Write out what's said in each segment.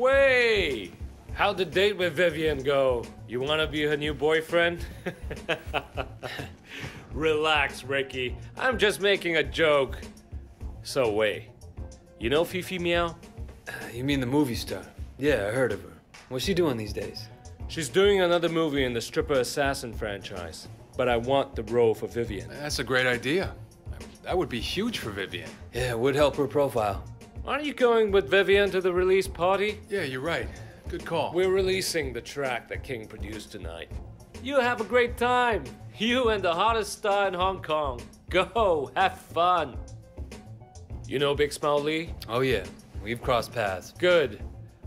Wei! How'd the date with Vivian go? You wanna be her new boyfriend? Relax, Ricky. I'm just making a joke. So, Wei, you know Fifi Meow? Uh, you mean the movie star? Yeah, I heard of her. What's she doing these days? She's doing another movie in the Stripper Assassin franchise, but I want the role for Vivian. That's a great idea. That would be huge for Vivian. Yeah, it would help her profile. Aren't you going with Vivian to the release party? Yeah, you're right. Good call. We're releasing the track that King produced tonight. You have a great time. You and the hottest star in Hong Kong. Go, have fun. You know Big Smile Lee? Oh, yeah. We've crossed paths. Good.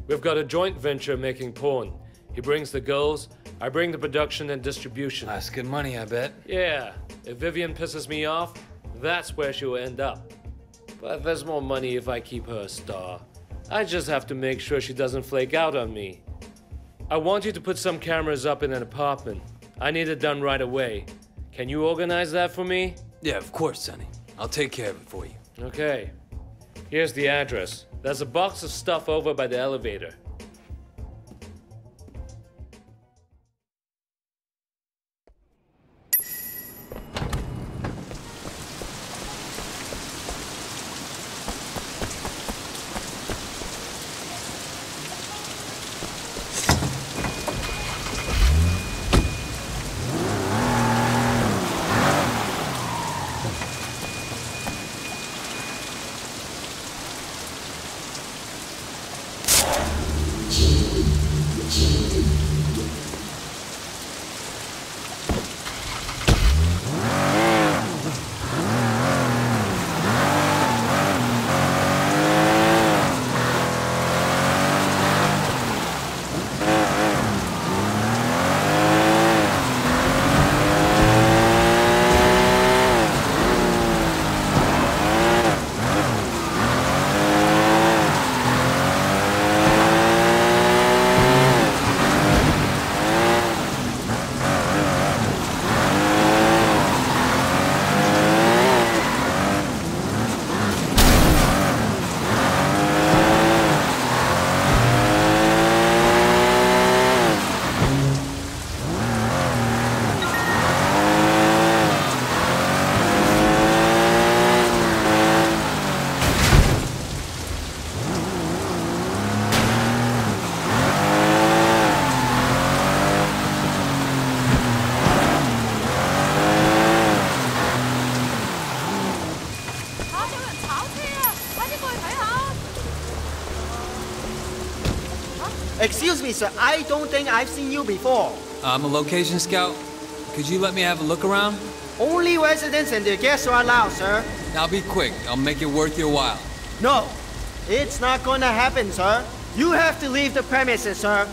We've got a joint venture making porn. He brings the girls, I bring the production and distribution. That's good money, I bet. Yeah, if Vivian pisses me off, that's where she'll end up. But there's more money if I keep her a star. I just have to make sure she doesn't flake out on me. I want you to put some cameras up in an apartment. I need it done right away. Can you organize that for me? Yeah, of course, Sonny. I'll take care of it for you. Okay. Here's the address. There's a box of stuff over by the elevator. Excuse me, sir. I don't think I've seen you before. I'm a location scout. Could you let me have a look around? Only residents and their guests are allowed, sir. Now be quick. I'll make it worth your while. No, it's not gonna happen, sir. You have to leave the premises, sir.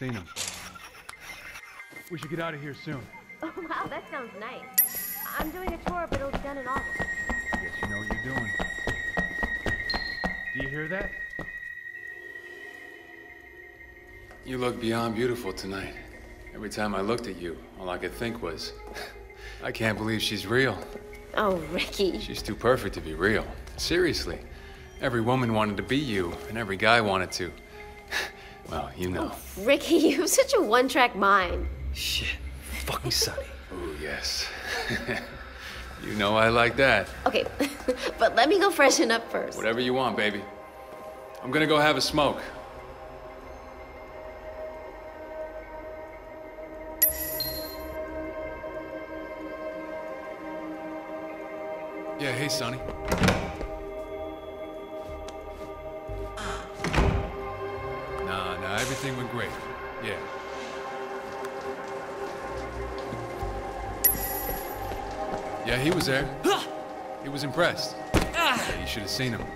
Seen him. We should get out of here soon. Oh, wow, that sounds nice. I'm doing a tour, but it'll be done in August. Guess you know what you're doing. Do you hear that? You look beyond beautiful tonight. Every time I looked at you, all I could think was, I can't believe she's real. Oh, Ricky. She's too perfect to be real. Seriously. Every woman wanted to be you, and every guy wanted to. Well, you oh, know. Ricky, you have such a one track mind. Shit. Fucking Sonny. Oh, yes. you know I like that. Okay, but let me go freshen up first. Whatever you want, baby. I'm gonna go have a smoke. Yeah, hey, Sonny. Everything went great. Yeah. Yeah, he was there. He was impressed. Yeah, you should have seen him.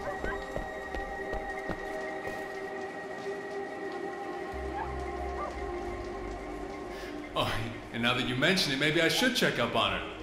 Oh, and now that you mention it, maybe I should check up on her.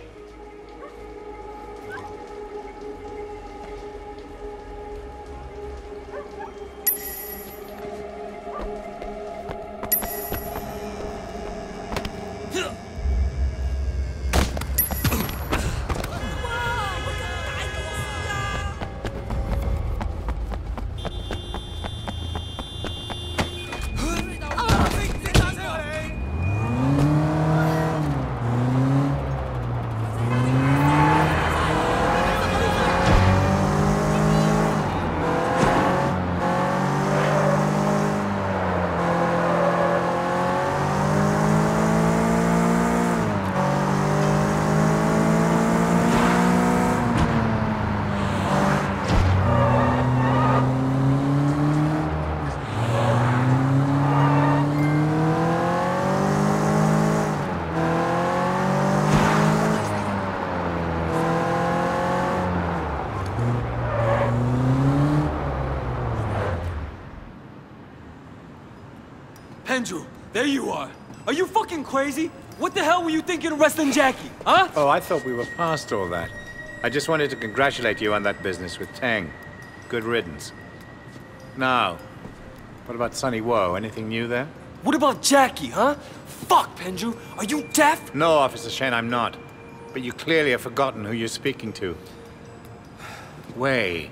Andrew, there you are. Are you fucking crazy? What the hell were you thinking of arresting Jackie? Huh? Oh, I thought we were past all that. I just wanted to congratulate you on that business with Tang. Good riddance. Now, what about Sonny Wo? Anything new there? What about Jackie, huh? Fuck, Pendrew. Are you deaf? No, Officer Shen, I'm not. But you clearly have forgotten who you're speaking to. Wait.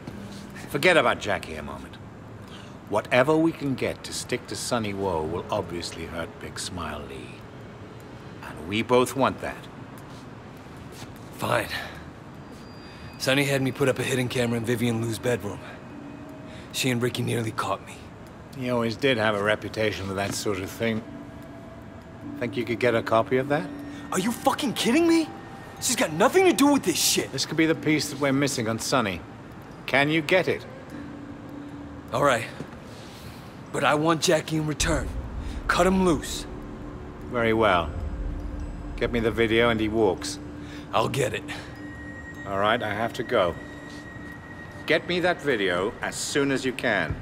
Forget about Jackie a moment. Whatever we can get to stick to Sonny Wo will obviously hurt Big Smile Lee. And we both want that. Fine. Sonny had me put up a hidden camera in Vivian Lou's bedroom. She and Ricky nearly caught me. He always did have a reputation for that sort of thing. Think you could get a copy of that? Are you fucking kidding me? She's got nothing to do with this shit. This could be the piece that we're missing on Sonny. Can you get it? All right. But I want Jackie in return. Cut him loose. Very well. Get me the video and he walks. I'll get it. All right, I have to go. Get me that video as soon as you can.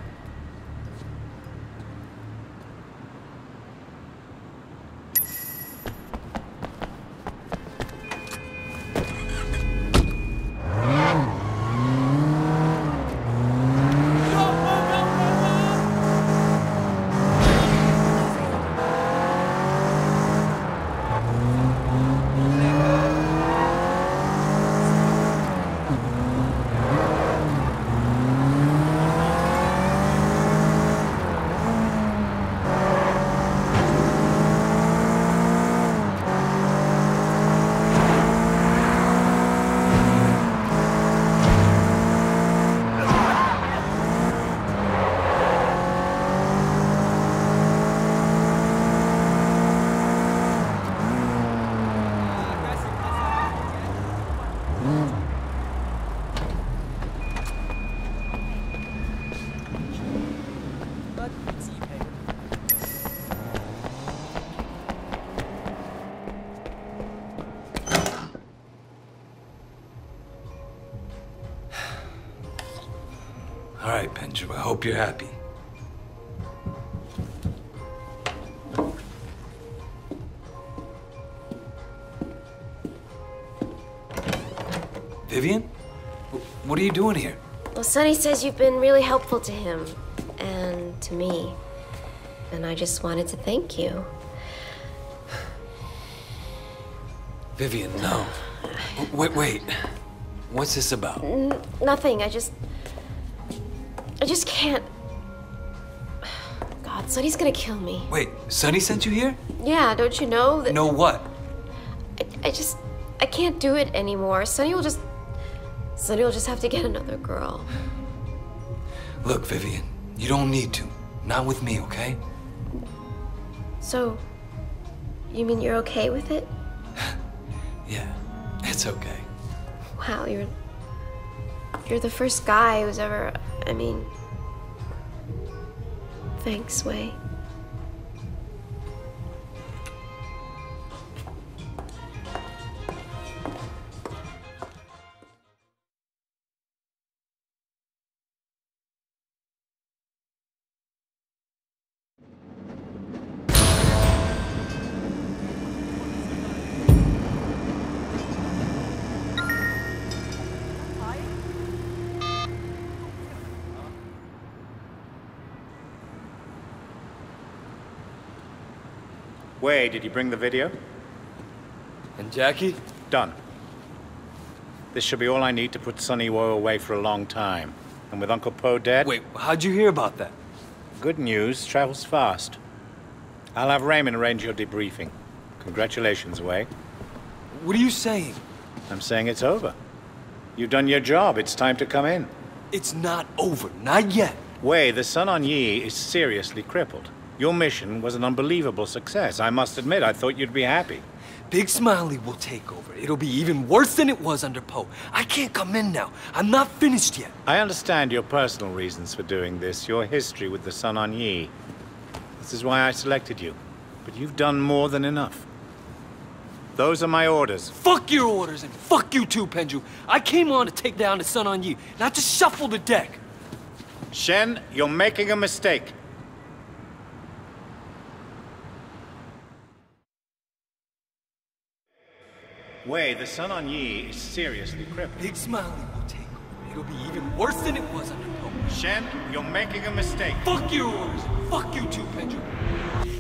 Pendrew, I hope you're happy. Vivian? What are you doing here? Well, Sonny says you've been really helpful to him and to me. And I just wanted to thank you. Vivian, no. Wait, wait. What's this about? Nothing. I just. I just can't. God, Sonny's gonna kill me. Wait, Sonny sent you here? Yeah, don't you know that? No what? I, I just. I can't do it anymore. Sonny will just. Sonny will just have to get another girl. Look, Vivian, you don't need to. Not with me, okay? So. You mean you're okay with it? Yeah, it's okay. Wow, you're. You're the first guy who's ever. I mean. Thanks, Wei. Wei, did you bring the video? And Jackie? Done. This should be all I need to put Sonny Wo away for a long time. And with Uncle Po dead, Wait, how'd you hear about that? good news travels fast. I'll have Raymond arrange your debriefing. Congratulations, Wei. What are you saying? I'm saying it's over. You've done your job. It's time to come in. It's not over. Not yet. Wei, the Sun On Yee is seriously crippled. Your mission was an unbelievable success. I must admit, I thought you'd be happy. Big Smile Lee will take over. It'll be even worse than it was under Po. I can't come in now. I'm not finished yet. I understand your personal reasons for doing this, your history with the Sun On Yee. This is why I selected you. But you've done more than enough. Those are my orders. Fuck your orders and fuck you too, Pendrew. I came on to take down the Sun On Yee, not to shuffle the deck. Shen, you're making a mistake. Wei, the Sun On Yee is seriously crippled. Big Smile Lee will take over. It'll be even worse than it was under Po. Shen, you're making a mistake. Fuck yours! Fuck you too, Pendrew.